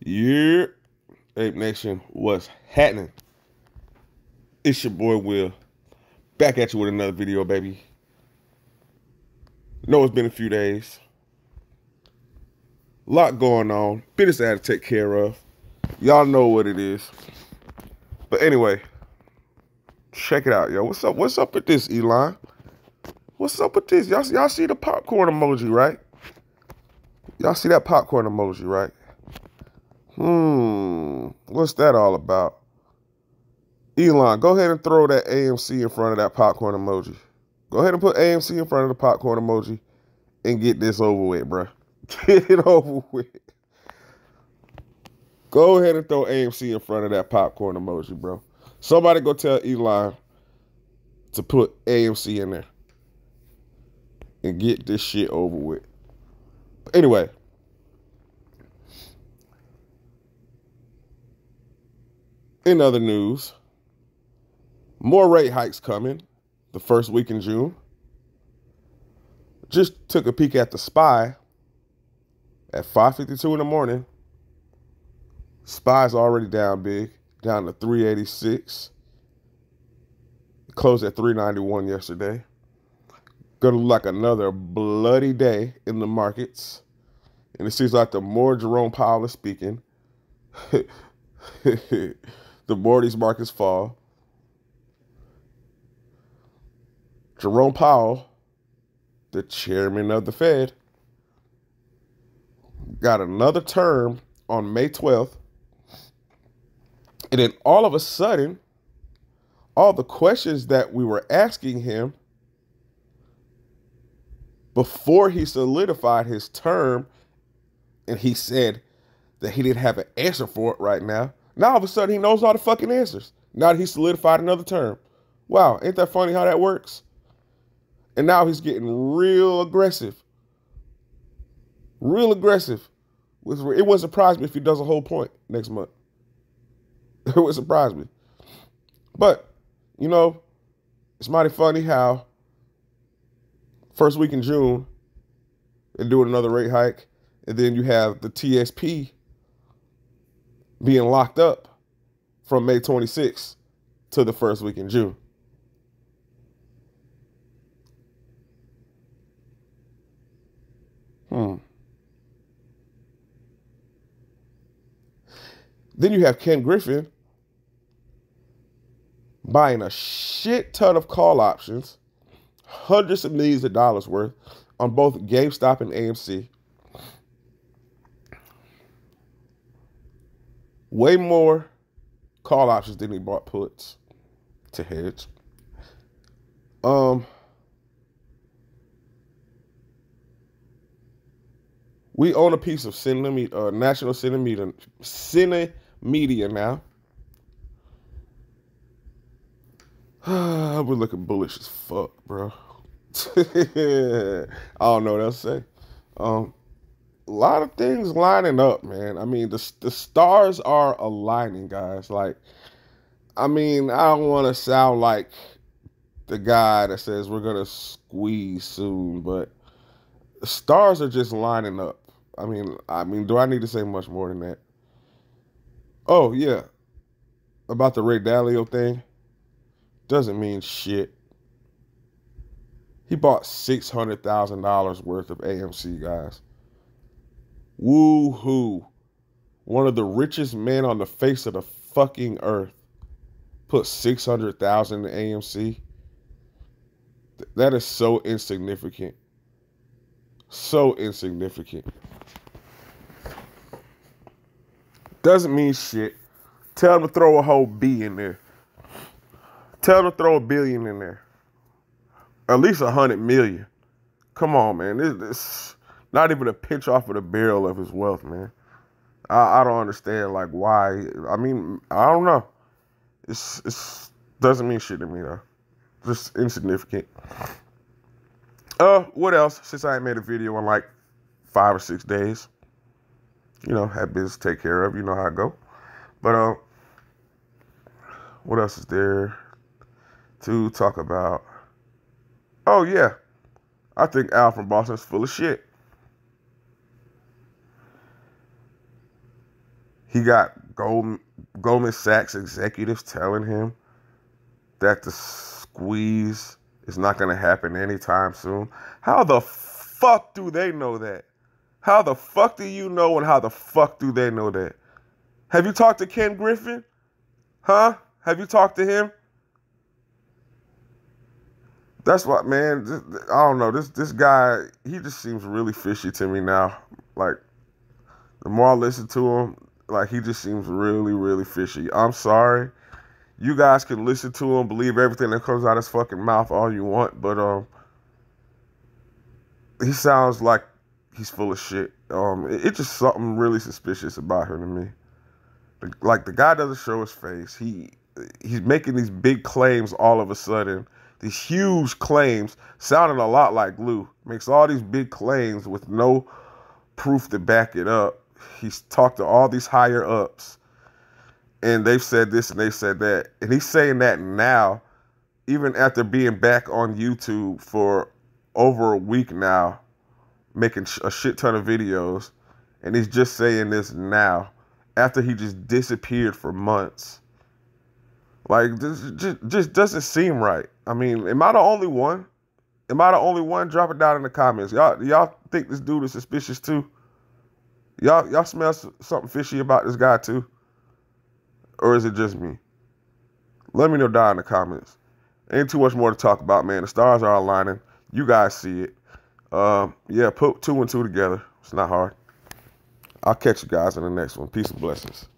Yeah, Ape Nation, what's happening? It's your boy Will, back at you with another video, baby. Know it's been a few days. A lot going on. Business I had to take care of. Y'all know what it is. But anyway, check it out, yo. What's up? What's up with this, Elon? What's up with this? Y'all, y'all see the popcorn emoji, right? Y'all see that popcorn emoji, right? Hmm, what's that all about? Elon, go ahead and throw that AMC in front of that popcorn emoji. Go ahead and put AMC in front of the popcorn emoji and get this over with, bro. Get it over with. Go ahead and throw AMC in front of that popcorn emoji, bro. Somebody go tell Elon to put AMC in there and get this shit over with. Anyway, In other news, more rate hikes coming the first week in June. Just took a peek at the SPY at 5.52 in the morning. SPY's already down big, down to 386. Closed at 391 yesterday. Gonna look like another bloody day in the markets. And it seems like the more Jerome Powell is speaking, the more these markets fall. Jerome Powell, the chairman of the Fed, got another term on May 12th. And then all of a sudden, all the questions that we were asking him before he solidified his term, and he said that he didn't have an answer for it right now, now all of a sudden he knows all the fucking answers. Now that he's solidified another term. Wow, ain't that funny how that works? And now he's getting real aggressive. Real aggressive. It wouldn't surprise me if he does a whole point next month. It would surprise me. But, you know, it's mighty funny how first week in June, they're doing another rate hike. And then you have the TSP being locked up from May 26th to the first week in June. Hmm. Then you have Ken Griffin buying a shit ton of call options, hundreds of millions of dollars worth on both GameStop and AMC way more call options than he bought puts to hedge. Um, we own a piece of Cine, uh, National Cine Media, Cine Media now. We're looking bullish as fuck, bro. I don't know what else to say. Um, a lot of things lining up, man. I mean, the the stars are aligning, guys. Like, I mean, I don't want to sound like the guy that says we're gonna squeeze soon, but stars are just lining up. I mean, I mean, do I need to say much more than that? Oh yeah, about the Ray Dalio thing. Doesn't mean shit. He bought six hundred thousand dollars worth of AMC, guys. Woo hoo. One of the richest men on the face of the fucking earth put 600,000 in AMC. That is so insignificant. So insignificant. Doesn't mean shit. Tell him to throw a whole B in there. Tell him to throw a billion in there. At least a hundred million. Come on, man. This, this not even a pinch off of the barrel of his wealth, man. I, I don't understand like why. I mean, I don't know. It's it's doesn't mean shit to me though. Just insignificant. Uh, what else? Since I ain't made a video in like five or six days, you know, have business to take care of. You know how I go. But uh, what else is there to talk about? Oh yeah, I think Al from Boston is full of shit. He got Gold, Goldman Sachs executives telling him that the squeeze is not going to happen anytime soon. How the fuck do they know that? How the fuck do you know and how the fuck do they know that? Have you talked to Ken Griffin? Huh? Have you talked to him? That's what, man. I don't know. This this guy, he just seems really fishy to me now. Like, the more I listen to him, like he just seems really, really fishy. I'm sorry. You guys can listen to him, believe everything that comes out his fucking mouth all you want, but um, he sounds like he's full of shit. Um, it, it's just something really suspicious about him to me. Like the guy doesn't show his face. He he's making these big claims all of a sudden. These huge claims, sounding a lot like Lou. Makes all these big claims with no proof to back it up. He's talked to all these higher ups, and they've said this and they said that, and he's saying that now, even after being back on YouTube for over a week now, making a shit ton of videos, and he's just saying this now after he just disappeared for months. Like this just, just doesn't seem right. I mean, am I the only one? Am I the only one? Drop it down in the comments. Y'all y'all think this dude is suspicious too? Y'all y'all smell something fishy about this guy too? Or is it just me? Let me know down in the comments. Ain't too much more to talk about, man. The stars are aligning. You guys see it. Uh, yeah, put two and two together. It's not hard. I'll catch you guys in the next one. Peace and blessings.